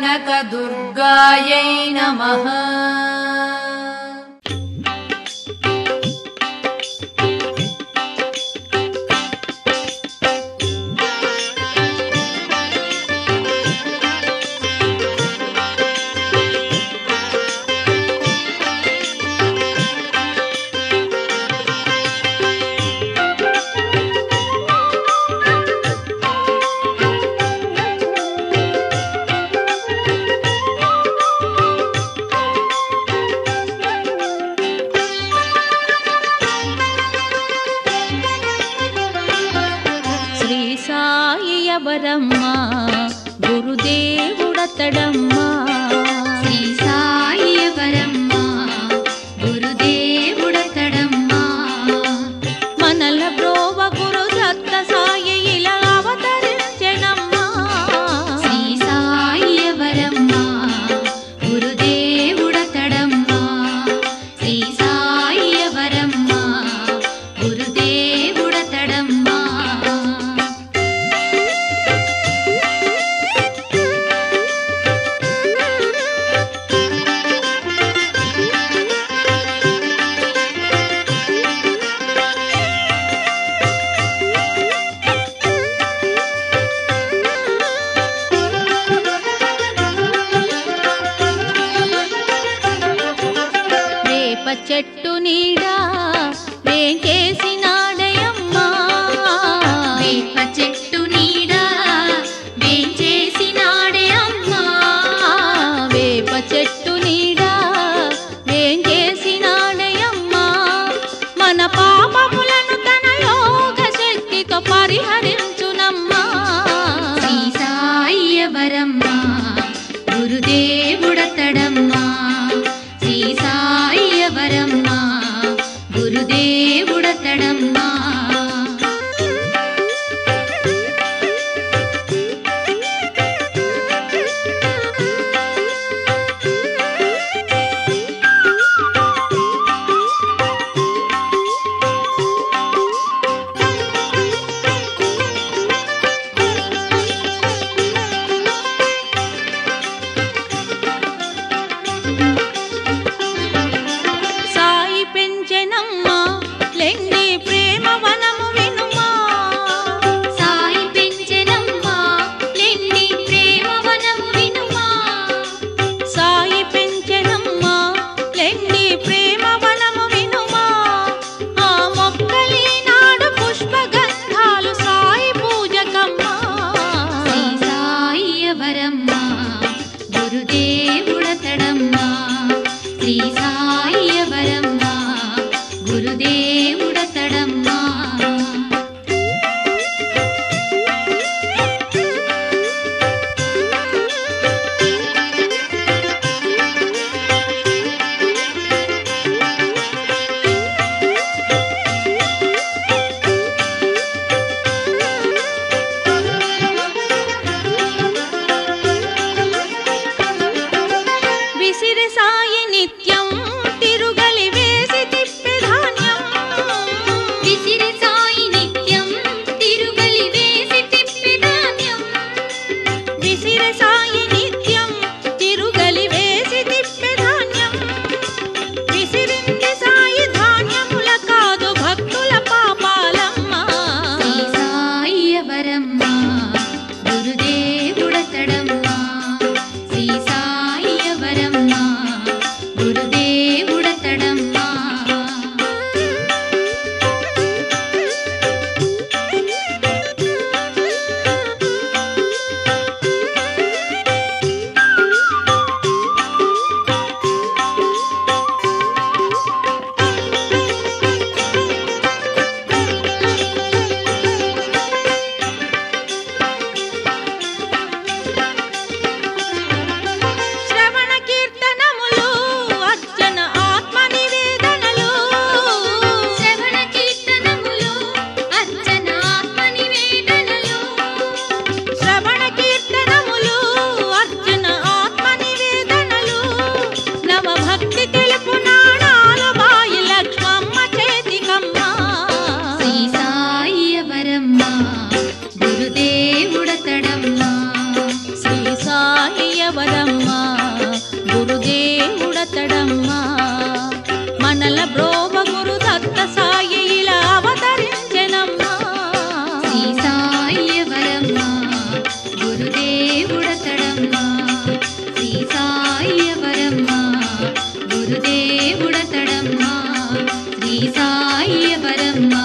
कनकदुर्गायै नमः। గురుదేవుడతడమ్మా శ్రీ సాయి ఎవరమ్మా గురుదేవుడతడమ్మా శ్రీ సాయి ఎవరమ్మా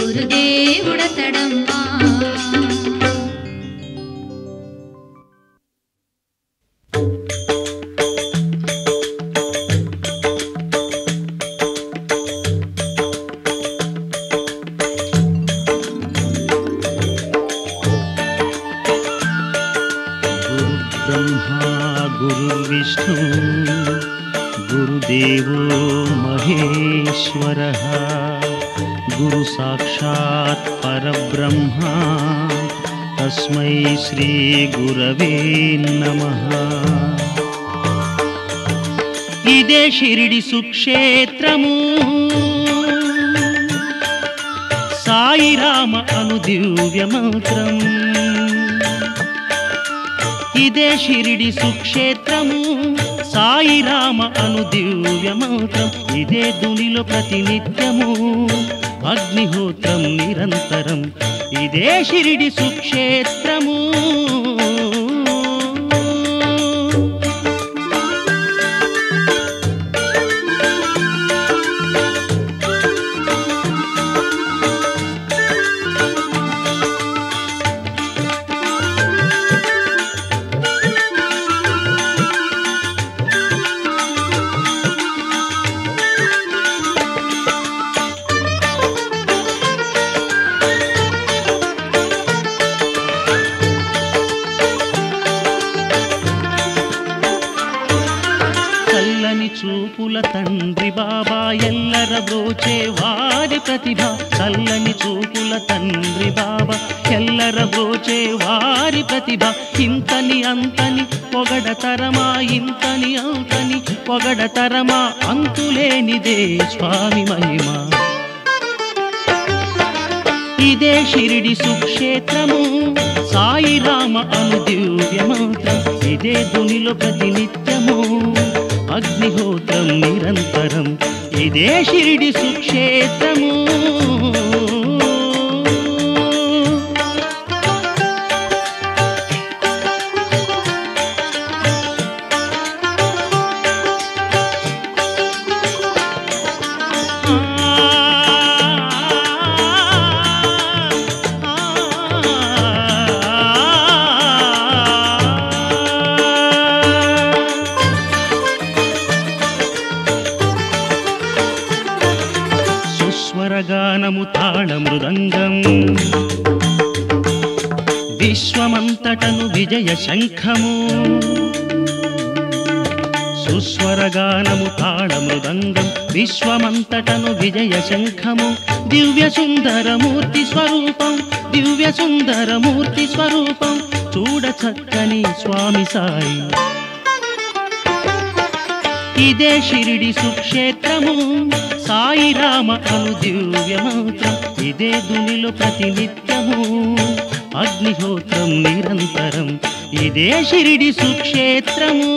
గురుదేవుడతడమ్మా. షిరిడి సుక్షేత్రము. సాయిరామ అను దివ్య మంత్రం. ఇదే దునిలో ప్రతినిత్యము. అగ్నిహోత్రం నిరంతరం. ఇదే షిరిడి సుక్షేత్రము. శంఖము. సుస్వరగానము తాళ మృదంగం విశ్వమంతటను విజయ శంఖము దివ్య సుందరమూర్తి స్వరూపం దివ్య సుందరమూర్తి స్వరూపం. చూడ చక్కని స్వామి సాయి. ఇదే షిరిడి సుక్షేత్రము. సాయిరామ అను దివ్య మంత్రం. ఇదే దునిలో ప్రతినిత్యము. అగ్నిహోత్రం నిరంతరం ఇదే షిరిడి సుక్షేత్రము.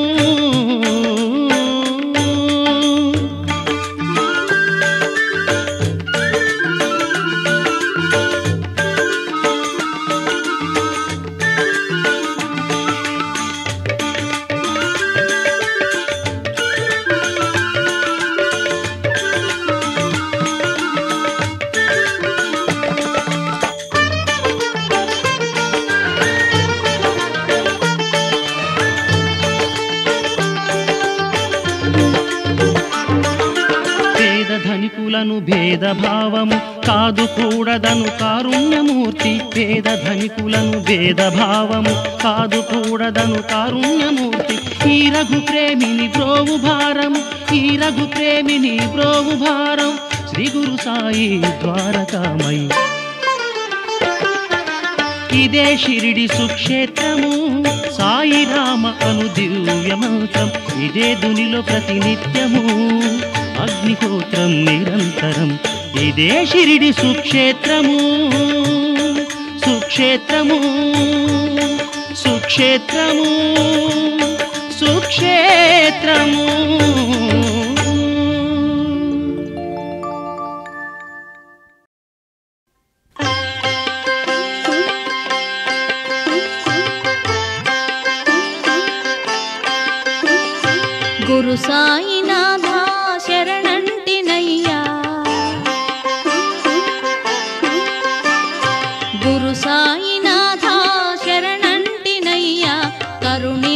ధనికులను భేదభావము కాదు కూడదను కారుణ్యమూర్తి పేద ధనికులను భేదభావము కాదు కూడదను కారుణ్యమూర్తి. ఈ రఘు ప్రేమిని బ్రోవు భారం ఈ రఘు ప్రేమిని బ్రోవు భారం. శ్రీ గురు సాయి ద్వారకామయి. ఇదే షిరిడి సుక్షేత్రము సాయిరామ అను దివ్యమంత్రం. ఇదే దునిలో ప్రతినిత్యము. అగ్నిహోత్రం నిరంతరం. ఇదే షిరిడి సుక్షేత్రము. సుక్షేత్రము. సుక్షేత్రము. సుక్షేత్రము.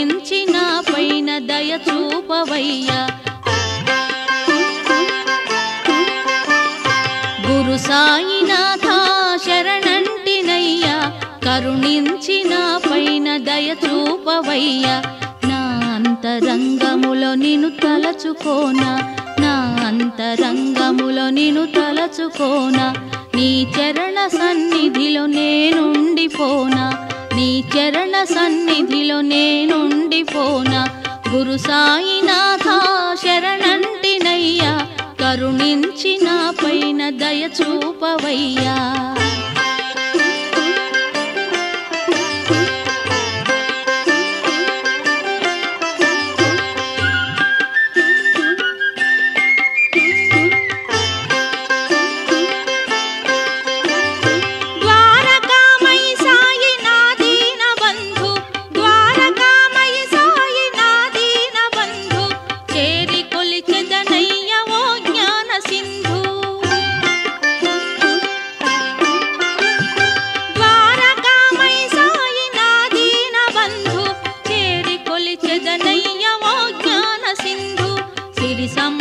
కరుణించి నా పైన దయ చూపవయ్యా. గురు సాయినాథ శరణంటినయ్యా. కరుణించి నా పైన దయ దయ చూపవయ్యా. నా అంతరంగములో నిన్ను తలచుకోనా? నా అంతరంగములో నిన్ను తలచుకోనా? నీ చరణ సన్నిధిలో నేనుండిపోనా? నీ చరణ సన్నిధిలో నేనుండిపోనా? గురు సాయినాథ శరణంటినయ్యా కరుణించి నా పైన దయ చూపవయ్యా.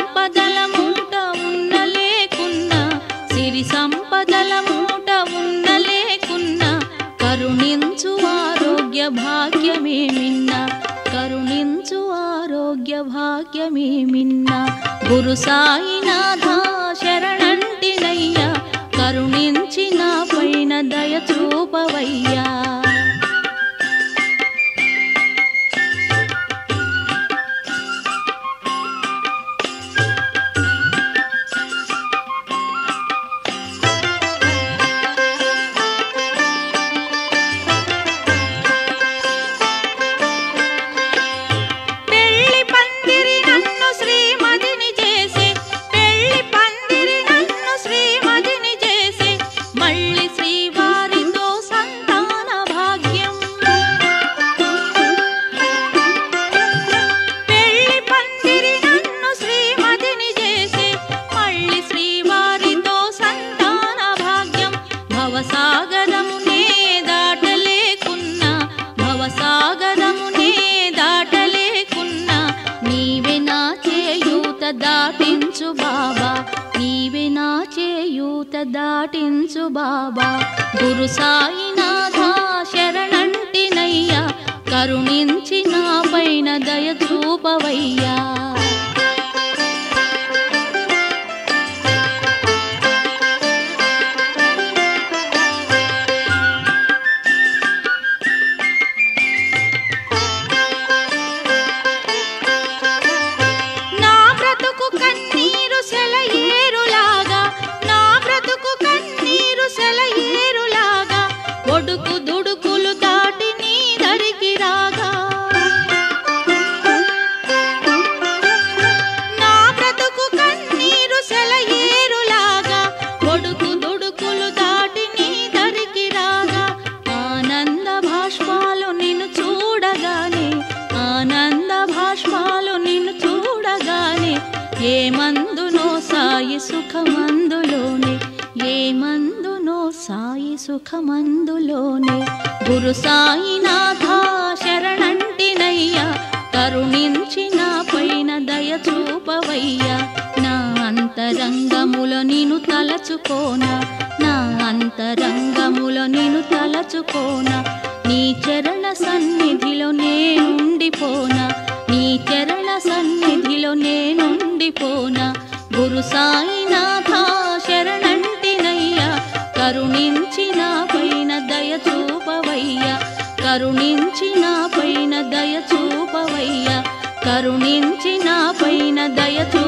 సంపదల మూట ఉన్న లేకున్నా సిరి సంపదల మూట ఉన్న లేకున్నా కరుణించు ఆరోగ్య భాగ్యమే మిన్న కరుణించు ఆరోగ్య భాగ్యమే మిన్న గురు సాయినాథ శరణంటినయ్యా కరుణించి నా పైన దయ చూపవయ్యా. దాటించు బాబా. గురు సాయినాథ శరణంటినయ్యా. కరుణించి నా పైన దయ చూపవయ్యా. గురు సాయినాథ శరణంటినయ్యా కరుణించి నా పైన దయ చూపవయ్యా నా అంతరంగముల నిన్ను తలచుకోనా నా అంతరంగముల నిన్ను తలచుకోనా. నీ చరణ సన్నిధిలో నేనుండిపోనా నీ చరణ సన్నిధిలో నేనుండిపోనా. గురు సాయి కరుణించి నా పైన దయ చూపవయ్యా. కరుణించి నా పైన దయ చూ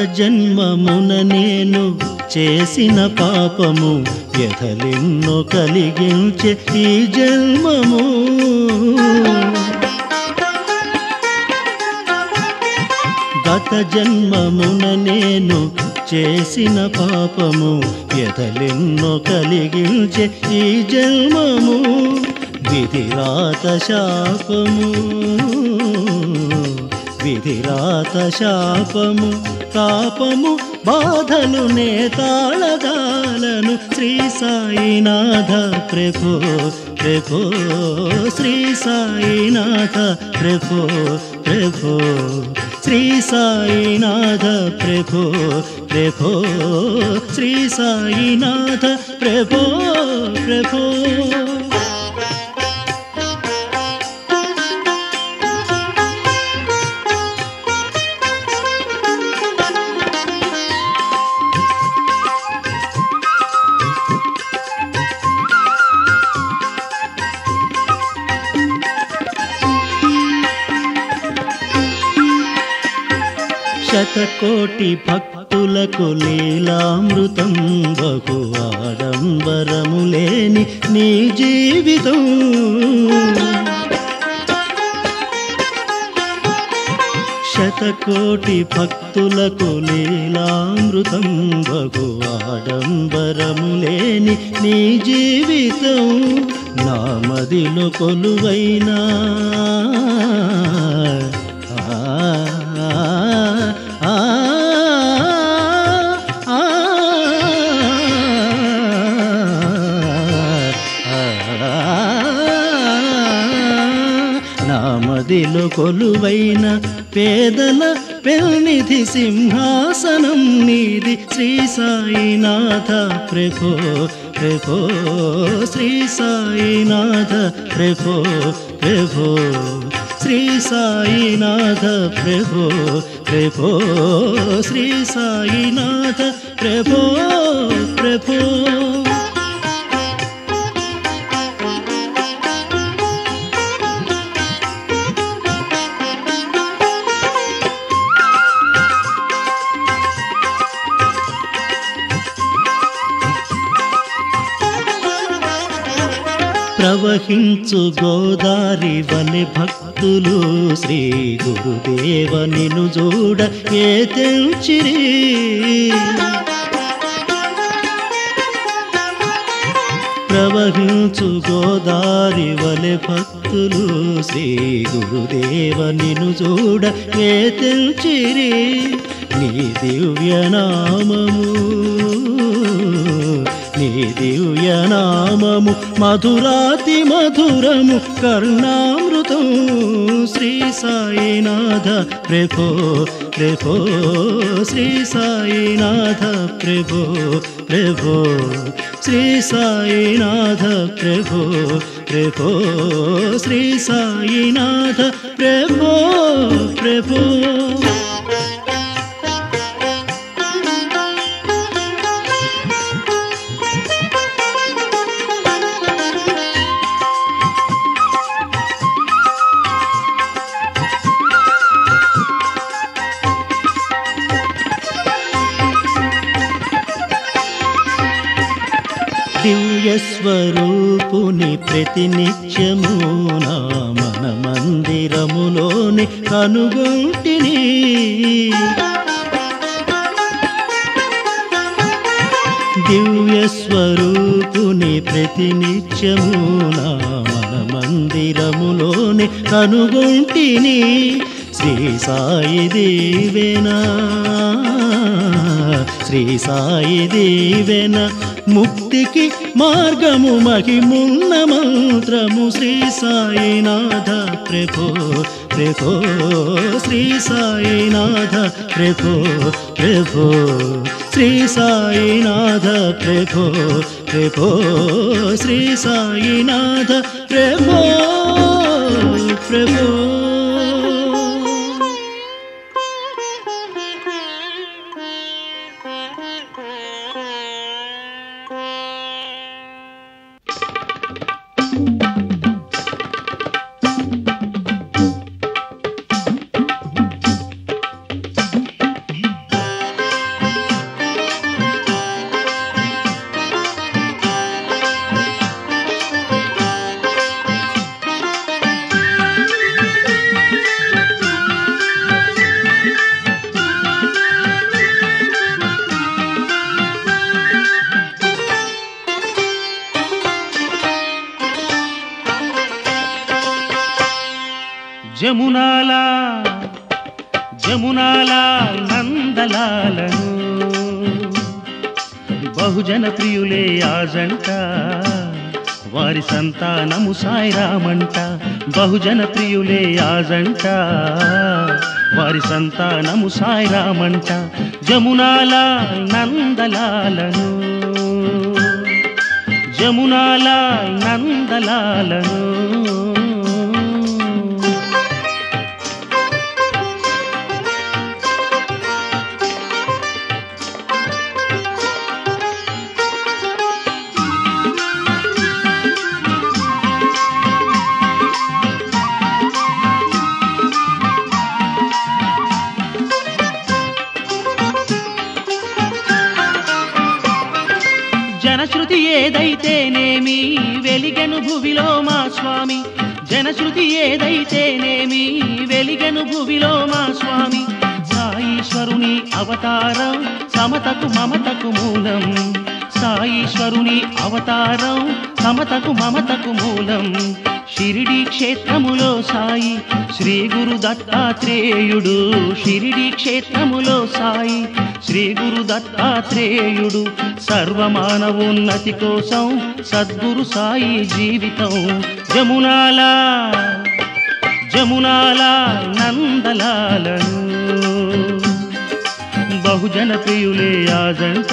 గత జన్మమున నేను చేసిన పాపము వ్యధలెన్నో కలిగించే ఈ జన్మము. గత జన్మమున నేను చేసిన పాపము వ్యధలెన్నో కలిగించే ఈ జన్మము. విధిరాత శాపము విధిరాత శాపము తాపము బాధలు నేతాళగాలను శ్రీ సాయినాథ ప్రభో ప్రభో శ్రీ సాయినాథ ప్రభో ప్రభో శ్రీ సాయినాథ ప్రభో ప్రభో శ్రీ సాయినాథ ప్రభో ప్రభో శతకోటి భక్తులకు లీలామృతం బహు ఆడంబరము లేని నీ జీవితం. శతకోటి భక్తులకు లీలామృతం బహు ఆడంబరము లేని నీ జీవితం. నా మదిలో కొలువైనా కొలువైన పేదల పెల్నిధి సింహాసనం నీది. శ్రీ సాయినాథ ప్రభో ప్రభో శ్రీ సాయినాథ ప్రభో ప్రభో శ్రీ సాయినాథ ప్రభో ప్రభో శ్రీ సాయినాథ ప్రభో ప్రభో ప్రవహించు గోదారి వలె భక్తులు శ్రీ గురుదేవ నిను చూడ ఏ తెంచిరి. ప్రవహించు గోదారి వలె భక్తులు శ్రీ గురుదేవ నిను చూడ ఏ తెంచిరి. నీ దివ్యనామము దివ్యనామము మధురాతి మధురము కర్ణామృతం. శ్రీ సాయినాథ ప్రభో ప్రభో. శ్రీ సాయినాథ ప్రభో ప్రభో. శ్రీ సాయినాథ ప్రభో ప్రభో. శ్రీ సాయినాథ ప్రభో ప్రభో. దివ్య స్వరూపుని ప్రతినిత్యము నా మన మందిరములోని కనుగొంటిని. దివ్య స్వరూపుని ప్రతినిత్యము నా మన మందిరములోని కనుగొంటిని. శ్రీ సాయి దేవేనా. శ్రీ సాయి దేవేన ముక్తికి మార్గము మహిమున్న మంత్రము శ్రీ సాయినాథ ప్రభో ప్రభో శ్రీ సాయినాథ ప్రభో ప్రభో శ్రీ సాయినాథ ప్రభో ప్రభో శ్రీ సాయినాథ ప్రభో ప్రభో బహుజన ప్రియులే ఆజంట. వారి సంతానము సాయిరామంట. జమునాల నందలాలను. జమునాల నందలాలను. స్వామి. జనశ్రుతి ఏదైతేనేమి వెలిగను భువిలో మా స్వామి. సాయీశ్వరుని అవతారం సమతకు మమతకు మూలం. సాయీశ్వరుని అవతారం సమతకు మమతకు మూలం. షిరిడి క్షేత్రములో సాయి శ్రీ గురు దత్తాత్రేయుడు. షిరిడి క్షేత్రములో సాయి శ్రీ గురు దత్తాత్రేయుడు. సర్వమానవోన్నతి కోసం సద్గురు సాయి జీవితం. జమునాలా జమునాల నందలాలను. బహుజన ప్రియులే ఆజంట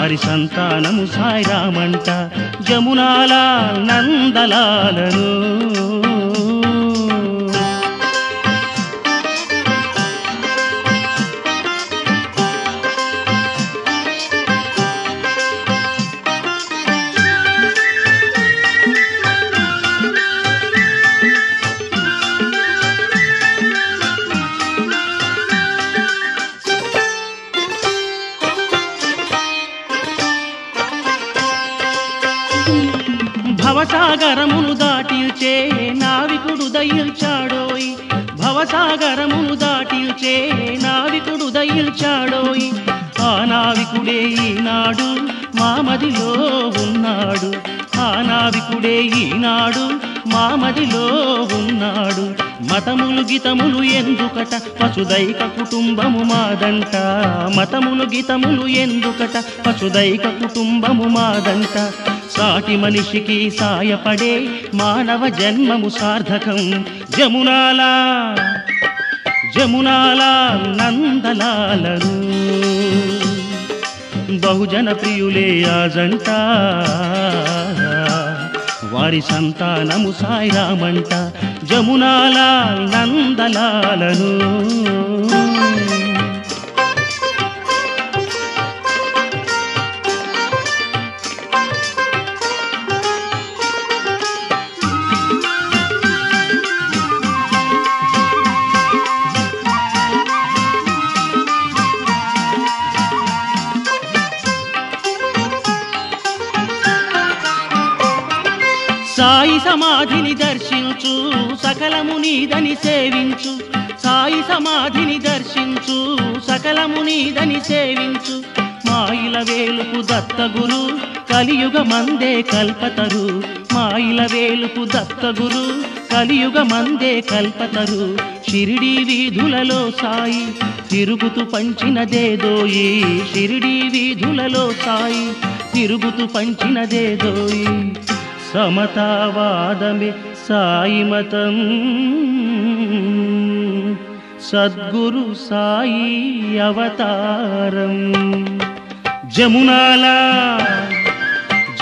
వారి సంతానము సాయిరామంట జమునాల నందలాలను. భవసాగరమును దాటిల్చే నావికుడు దయిల్చాడోయ్ భవసాగరమును దాటిల్చే నావికుడు దయిల్చాడోయ్ ఆ నావికుడే ఈనాడు మామదిలో ఉన్నాడు. ఆ నావికుడే ఈనాడు మామదిలో ఉన్నాడు. మతములు గీతములు ఎందుకట? పశుదైక కుటుంబము మాదంట. మతములు గీతములు ఎందుకట? పశుదైక కుటుంబము మాదంట. సాటి మనిషికి సాయపడే మానవ జన్మము సార్థకం. జమునాలా జమునాల నందలాలను బహుజన ప్రియులే ఆజంట. వారి సంతానము సాయిరామంట. జమునాల నందలాలను. సాయి సమాధిని దర్శించు సకలము నీదని సేవించు. సాయి సమాధిని దర్శించు సకలము నీదని సేవించు. మాయిల వేలుపు దత్తగురు కలియుగమందే కల్పతరు. మాయిల వేలుపు దత్తగురు కలియుగమందే కల్పతరు. షిరిడి వీధులలో సాయి తిరుగుతూ పంచినదేదోయి షిరిడి వీధులలో సాయి తిరుగుతూ పంచినదేదోయి సమతావాదమే సాయి మతం సద్గురు సాయి అవతారం. జమునాలా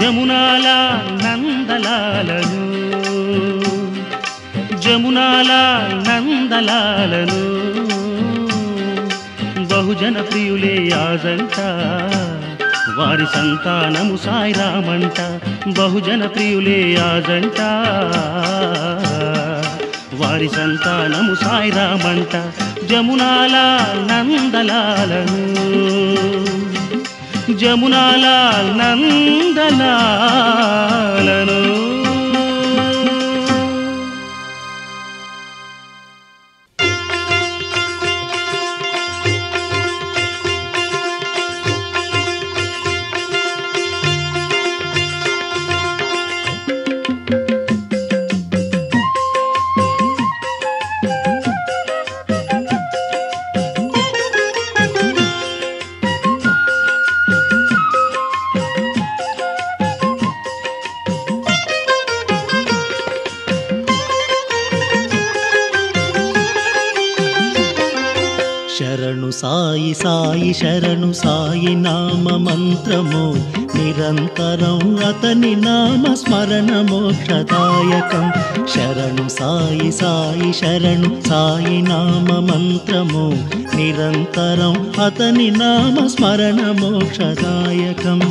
జమునాలా నందలాలను. జమునాలా నందలాలను. బహుజన ప్రియులే ఆజంట వారి సంతానము సాయిరామంట బహుజన ప్రియులే ఆజంట. వారి సంతానము సాయిరామంట జమునాల నందలాలను. జమునాల నందలాలను. శరణు సాయి నామ మంత్రము నిరంతరం అతని నామ స్మరణ మోక్షదాయకం శరణు సాయి సాయి శరణు సాయి నామ మంత్రము నిరంతరం అతని నామ స్మరణ మోక్షదాయకం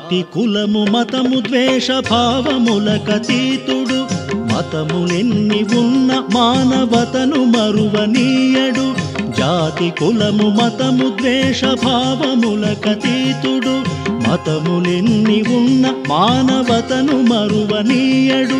జాతి కులము మతము ద్వేష భావములకతీతుడు మతములెన్ని ఉన్న మానవతను మరువనీయడు. జాతి కులము మతము ద్వేష భావములకతీతుడు మతములెన్ని ఉన్న మానవతను మరువనీయడు.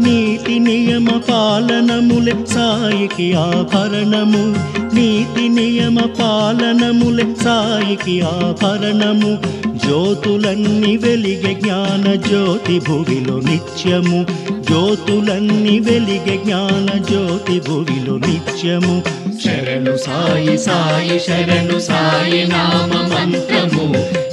నీతి నియమ పాలనములే సాయికి ఆభరణము. నీతి నియమ పాలనములే సాయికి ఆభరణము. జ్యోతులన్నీ వెలిగే జ్ఞాన జ్యోతి భువిలో నిత్యము. జ్యోతులన్నీ వెలిగే జ్ఞాన జ్యోతి భువిలో నిత్యము. శరణు సాయి సాయి శరణు సాయి నామ మంత్రము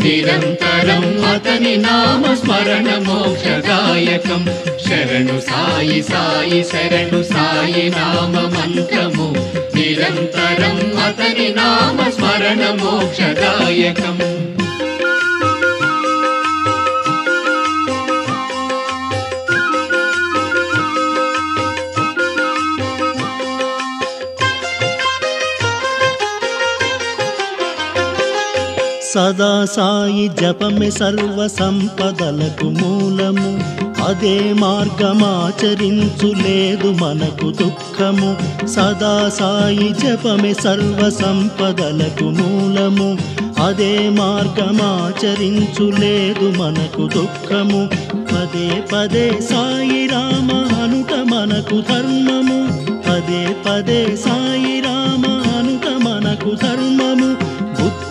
నిరంతరం అతని నామ స్మరణ మోక్షదాయకం. శరణు సాయి సాయి శరణు సాయి నామ మంత్రము నిరంతరం అతని నామ స్మరణ మోక్షదాయకం. సదా సాయి జపమే సర్వ సంపదలకు మూలము. అదే మార్గమాచరించు లేదు మనకు దుఃఖము. సదా సాయి జపమే సర్వ సంపదలకు మూలము. అదే మార్గమాచరించు లేదు మనకు దుఃఖము. పదే పదే సాయి రామ అనుట మనకు ధర్మము. పదే పదే సాయి రామ అనుట మనకు ధర్మము.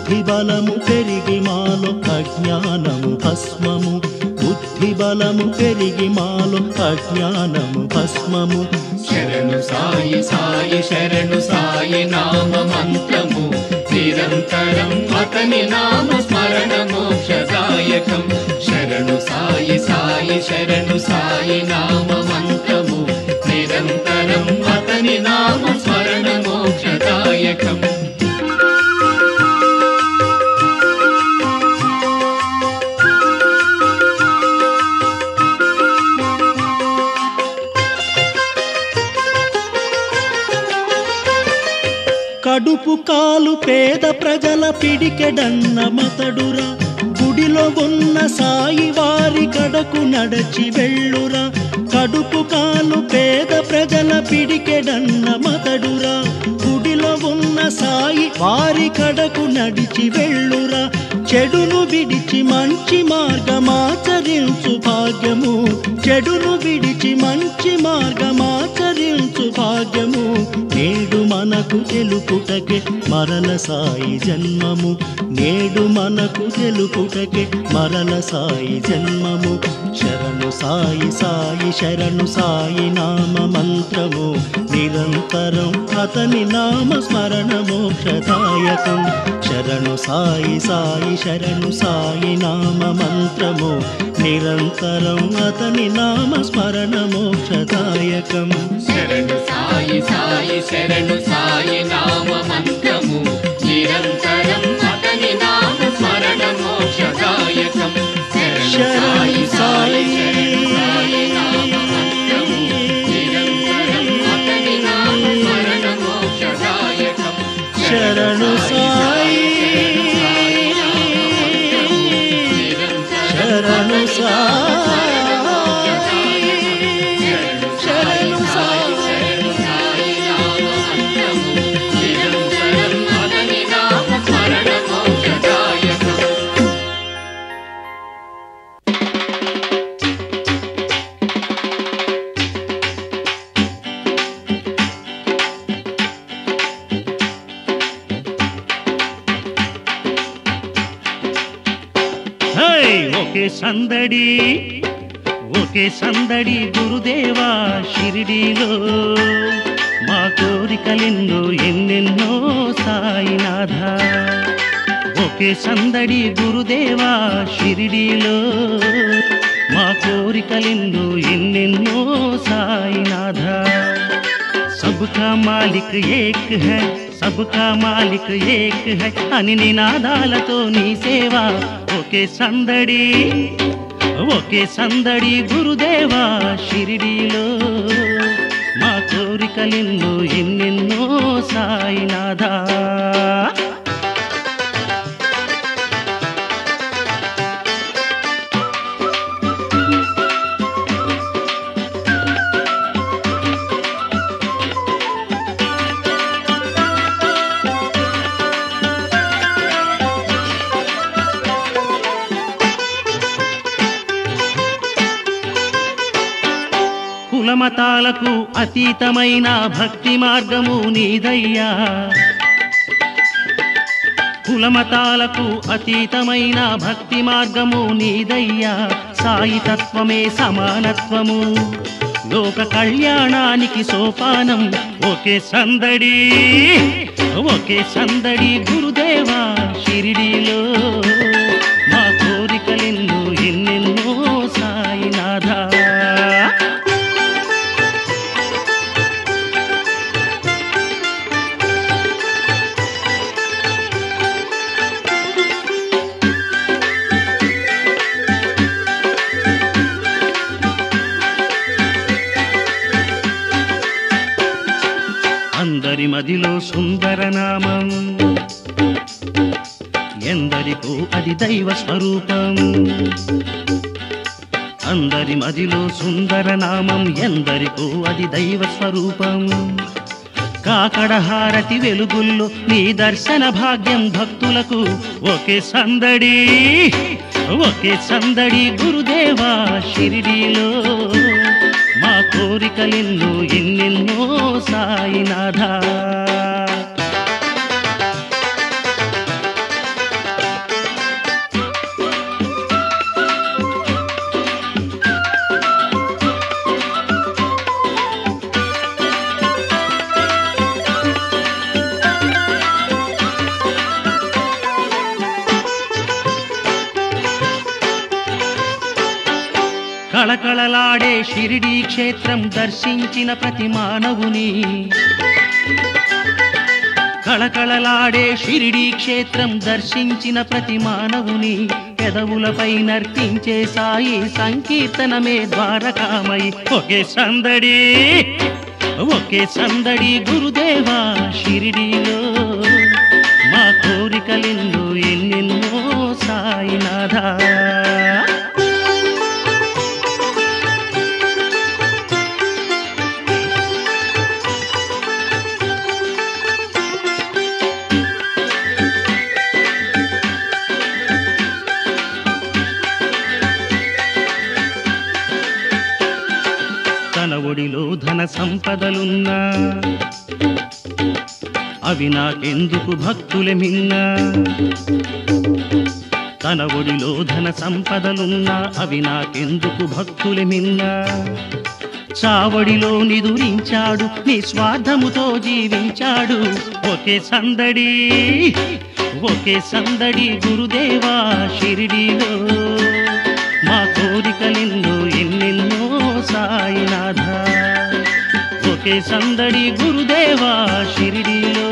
బుద్ధిబలము పెరిగి మాలో అజ్ఞానము భస్మము. బుద్ధిబలము పెరిగి మాలో అజ్ఞానము భస్మము. శరణు సాయి సాయి శరణు సాయి నామ మంత్రము. నిరంతరం అతని నామ స్మరణ మోక్షదాయకం. శరణు సాయి సాయి శరణు సాయి నామ మంత్రము. నిరంతరం అతని నామ స్మరణ మోక్షదాయకం. కడుపు కాలు పేద ప్రజల పిడికెడన్న మతడురా గుడిలో ఉన్న సాయి వారి కడకు నడచి వెళ్ళురా. కడుపు కాలు పేద ప్రజల పిడికెడన్న మతడురా గుడిలో ఉన్న సాయి వారి కడకు నడిచి వెళ్ళురా. చెడును విడిచి మంచి మార్గమాచరించు భాగ్యము. చెడును విడిచి మంచి మార్గమాచరించు భాగ్యము నేడు మనకు తెలుపుటకే మరల సాయి జన్మము. నేడు మనకు తెలుపుటకే మరల సాయి జన్మము. శరణు సాయి సాయి శరణు సాయి నామ మంత్రము. నిరంతరం అతని నామ స్మరణ మోక్షదాయకం. శరణు సాయి సాయి శరణు సాయి నామ మంత్రము. నిరంతరం అతని నామ స్మరణ మోక్షదాయకం శరణు సాయి సాయి శరణు సాయి నామ మంత్రము. నిరంతరం అతని నామ స్మరణ మోక్షదాయకం శరణు సాయి సాయి శరణు సాయి ఒకే సందడి గురుదేవా షిరిడీలో. మా కోరికలెన్నో ఎన్నెన్నో సాయినాథ. ఒకే సందడి గురుదేవా షిరిడీలో. మా కోరికలెన్నో ఎన్నెన్నో సాయినాథ. సబ్కా మాలిక్ ఏక్ హై సబ్కా మాలిక్ ఏక్ హై అని నినాదాలతో నీ సేవ ఒకే సందడి. ఒకే సందడి గురుదేవా షిరిడీలో. మా కోరికలెన్నో ఎన్నెన్నో సాయినాథా. కులమతాలకు అతీతమైన భక్తి మార్గము నీదయ్యా. కులమతాలకు అతీతమైన భక్తి మార్గము నీదయ్యా. సాయి తత్వమే సమానత్వము. లోక కళ్యాణానికి సోపానం ఒకే సందడి ఒకే సందడి గురుదేవా షిరిడిలో. మదిలో సుందరనామం. ఎందరికో అది దైవ స్వరూపం. అందరి మదిలో సుందరనామం ఎందరికో అది దైవ స్వరూపం. కాకడహారతి వెలుగుల్లో నీ దర్శన భాగ్యం భక్తులకు ఒకే సందడి ఒకే సందడి గురుదేవా షిరిడీలో. మా కోరికలెన్నో ఎన్నెన్నో సాయినాథా. కళకళలాడే షిరిడీ క్షేత్రం దర్శించిన ప్రతి మానవుని. కళకళలాడే షిరిడీ క్షేత్రం దర్శించిన ప్రతి మానవుని. పెదవులపై నర్తించే సాయి సంకీర్తనమే ద్వారకామై ఒకే సందడి ఒకే సందడి గురుదేవా షిరిడీలో. మా కోరికలెన్నో ఎన్నెన్నో సాయినాథా. ధన సంపదలున్నా. అవి నాకెందుకు భక్తులే మిన్నా. తన ఒడిలో ధన సంపదలున్నా అవి నాకెందుకు భక్తులే మిన్నా. చావడిలో నిదురించాడు నిస్వార్థముతో జీవించాడు. ఒకే సందడి ఒకే సందడి గురుదేవా షిరిడిలో. మా కోరికలెన్నో ఎన్నెన్నో సాయినాథ. ఒకే సందడి గురుదేవా షిరిడిలో.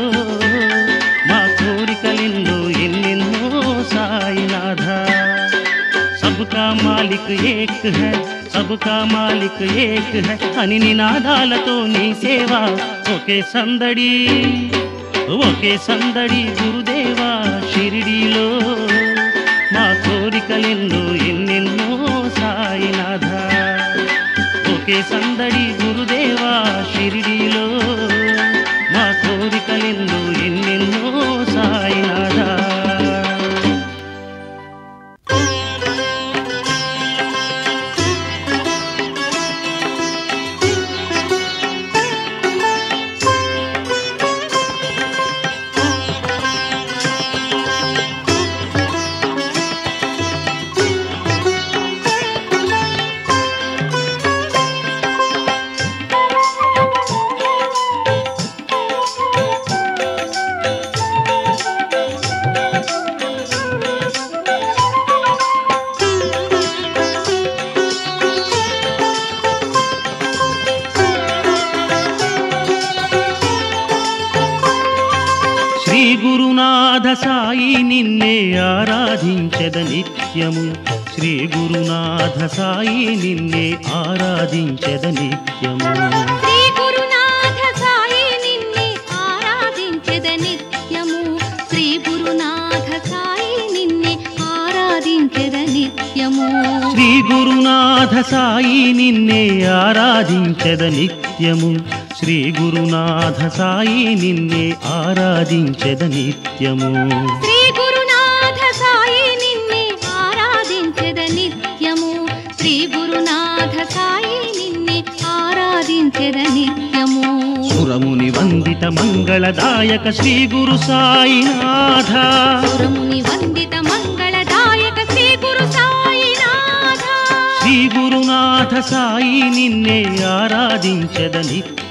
మా కోరికలెన్నో ఎన్నెన్నో సాయినాథ. సబ్కా మాలిక్ ఏక్ హై సబ్కా మాలిక్ ఏక్ హై అని నినాదాలతో నీ సేవా ఒకే సందడి ఒకే సందడి గురుదేవా షిరిడిలో. మా కోరికలెన్నో ఎన్నెన్నో సాయినాథ. ఒకే సందడి షిరిడిలో మా కోరికలెన్నో శ్రీ గురునాథ సాయి నిన్నే ఆరాధించద నిత్యము. శ్రీ గురునాథ సాయి నిన్నే ఆరాధించద నిత్యము. శ్రీ గురునాథ సాయి నిన్నే ఆరాధించెద నిత్యము. శ్రీ గురునాథ సాయి నిన్నే ఆరాధించెద నిత్యము. శ్రీ గురునాథ సాయి నిన్నే ఆరాధించద నిత్యము. శ్రీ గురునాథ సాయి నిన్నే ఆరాధించద నిత్యము. శ్రీ గురునాథ సాయి నిన్నే ఆరాధించెద నిత్యము. శ్రీ గురునాథ సాయి నిన్నే ఆరాధించెద నిత్యము. సురముని వందిత మంగళదాయక శ్రీ గురు సాయినాథ. పురముని వందిత మంగళదాయక శ్రీ గురు సాయినాథ. శ్రీ గురునాథ సాయి నిన్నే ఆరాధించద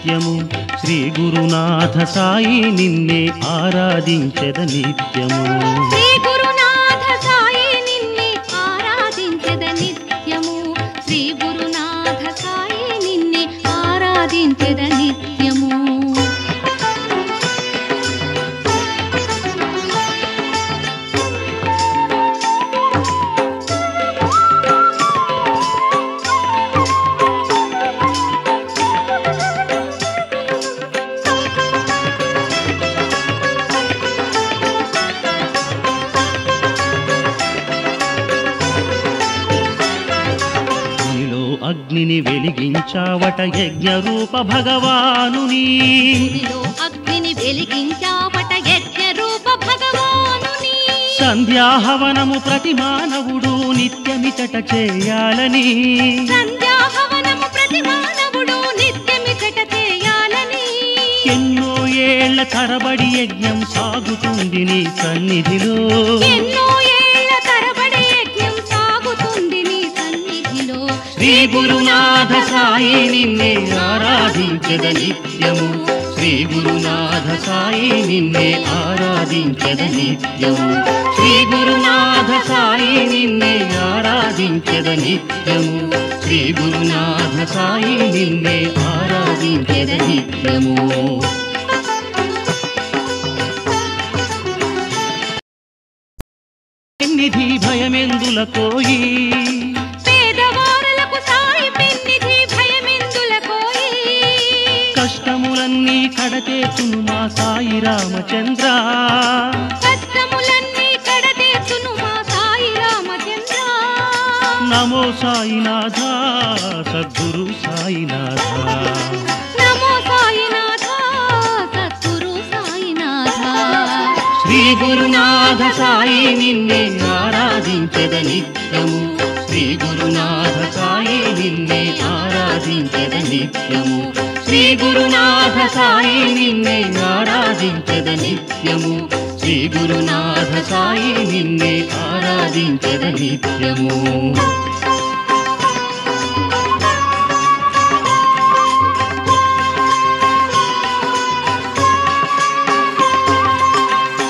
నిత్యము. శ్రీ గురునాథ సాయి నిన్నే ఆరాధించద నిత్యము. వెలిగించావట యజ్ఞ రూప భగవానుని అగ్నిని వెలిగించావట భగవానుని సంధ్యాహవనము ప్రతి మానవుడు నిత్యమిచట చేయాలని. సంధ్యాహవనము ప్రతి మానవుడు నిత్యమిచట చేయాలని. ఎన్నో ఏళ్ళ తరబడి యజ్ఞం సాగుతుంది నీ సన్నిధిలో. ఎన్నో శ్రీ గురునాథ సాయి నిన్నే ఆరాధించద నిత్యము. శ్రీ గురునాథ సాయి నిన్నే ఆరాధించద నిత్యము. శ్రీ గురునాథ సాయి నిన్నే ఆరాధించద నిత్యము. శ్రీ గురునాథ సాయి నిన్నే ఆరాధించద నిత్యము. నిధి భయమెందుల కోయి కడతేచును మా సాయి రామచంద్ర. కష్టములన్నీ కడతీర్చును మా సాయి రామచంద్ర. నమో సాయినాథ సద్గురు సాయినాథ. నమో సాయినాథ సద్గురు సాయినాథ. శ్రీ గురునాథ సాయి నిన్నే ఆరాధించద నిత్యము. శ్రీ గురునాథ సాయి నిన్నే ఆరాధించద నిత్యము. శ్రీ గురునాథ సాయి నిన్నే ఆరాధించద నిత్యము. శ్రీ గురునాథ సాయి నిన్నే ఆరాధించద నిత్యము.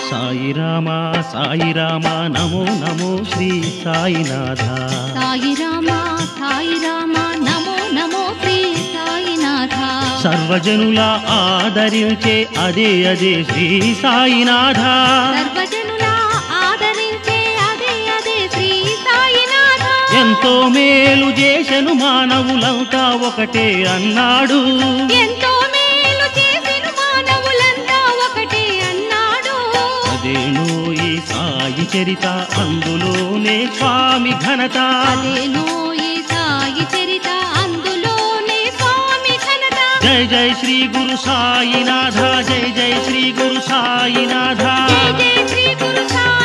సాయి రామ సాయి రామ నమో నమో శ్రీ సాయినాథ. సాయి రామ సర్వజనుల ఆదరించే అదే అదే శ్రీ సాయినాథ. సర్వజనుల ఆదరించే అదే అదే శ్రీ సాయినాథ. ఎంతో మేలు చేసెను మానవులంతా ఒకటే అన్నాడు. ఎంతో మేలు చేసిన మానవులంతా ఒకటే అన్నాడు. అదేనో ఈ సాయి చరిత అందులోనే స్వామి ఘనత. అదేనో जय जय श्री गुरु साईनाथा, जय जय श्री गुरु साईनाथा। जय जय श्री गुरु साई